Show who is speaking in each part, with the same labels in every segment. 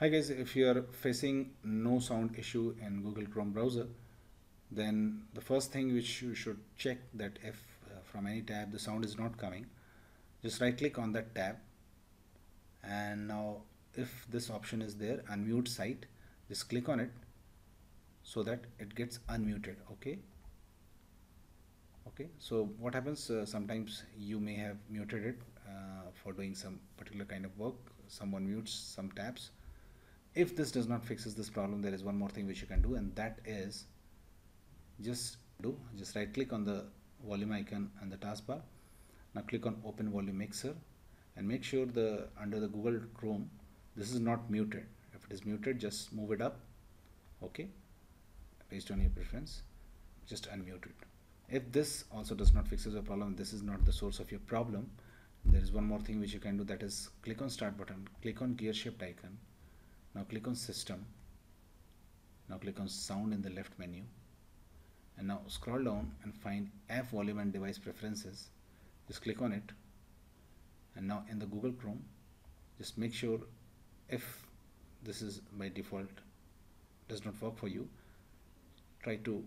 Speaker 1: Hi guys, if you are facing no sound issue in Google Chrome browser, then the first thing which you should check that if uh, from any tab the sound is not coming, just right click on that tab. And now if this option is there, unmute site, just click on it so that it gets unmuted, okay? Okay, so what happens uh, sometimes you may have muted it uh, for doing some particular kind of work, someone mutes some tabs if this does not fixes this problem there is one more thing which you can do and that is just do just right click on the volume icon and the taskbar. Now click on open volume mixer and make sure the under the Google Chrome this is not muted. If it is muted just move it up okay based on your preference just unmute it. If this also does not fixes your problem this is not the source of your problem there is one more thing which you can do that is click on start button click on gear shift icon now click on system. Now click on sound in the left menu. And now scroll down and find app volume and device preferences. Just click on it. And now in the Google Chrome just make sure if this is by default does not work for you try to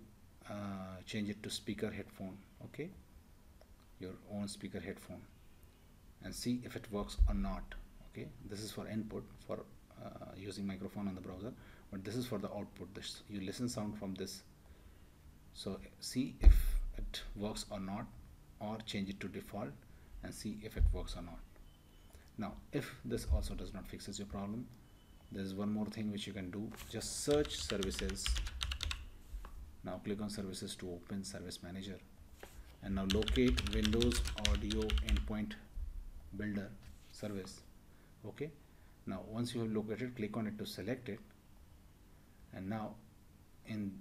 Speaker 1: uh, change it to speaker headphone okay? Your own speaker headphone. And see if it works or not okay? This is for input for uh, using microphone on the browser but this is for the output. This you listen sound from this. So see if it works or not or change it to default and see if it works or not. Now if this also does not fixes your problem there's one more thing which you can do. Just search services. Now click on services to open service manager. And now locate windows audio endpoint builder service. Okay now once you have located click on it to select it. And now in,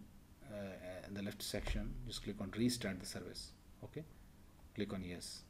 Speaker 1: uh, in the left section just click on restart the service. Okay? Click on yes